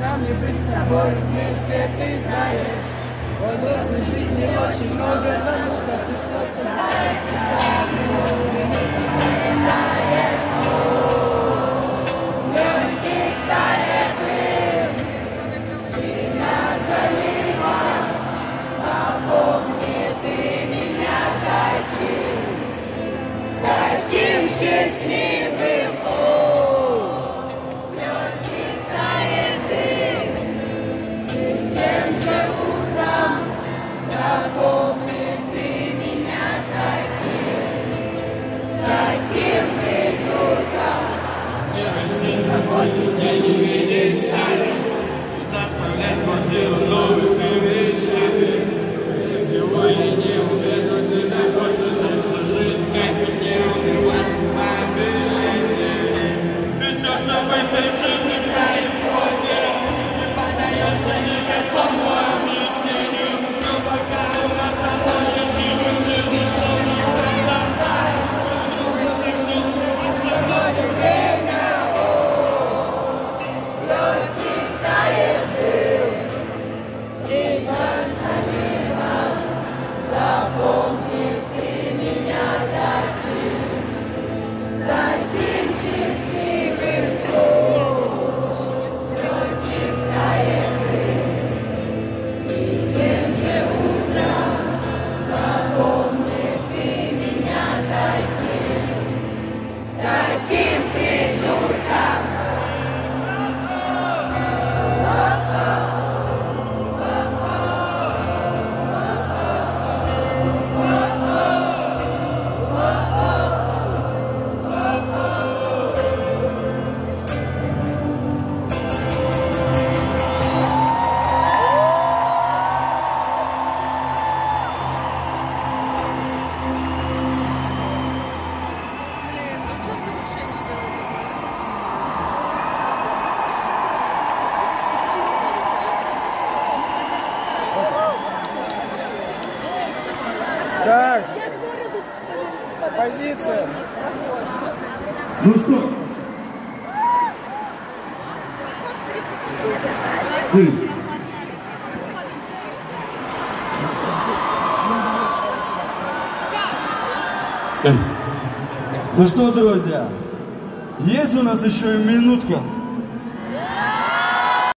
нам не быть с тобой вместе, ты знаешь. В взрослой жизни очень много замутов, ты что сказал? Таким счастливым 欢迎你。Так, позиция. Ну что? Ты. Ну что, друзья, есть у нас еще минутка